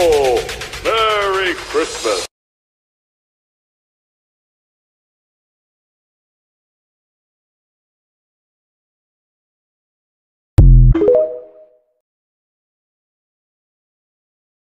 ho. Merry Christmas.